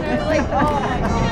like, oh my god.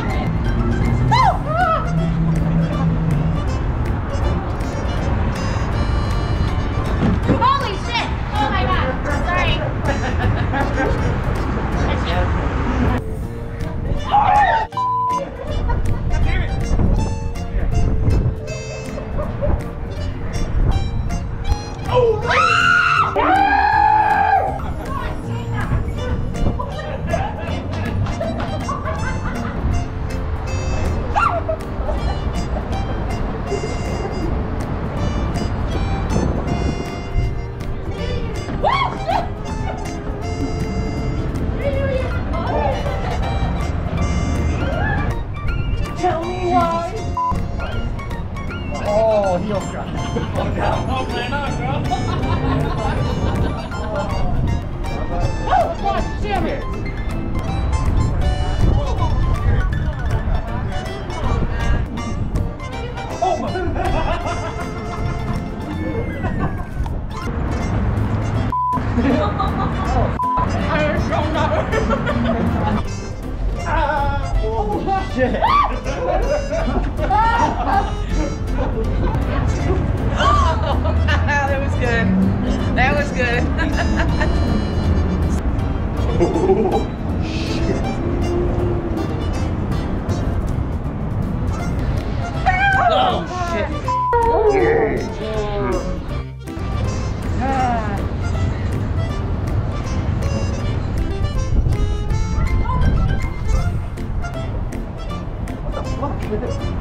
Oh, he almost got it. Oh, God damn it! oh, I am so nervous. ah, Oh, shit. with it.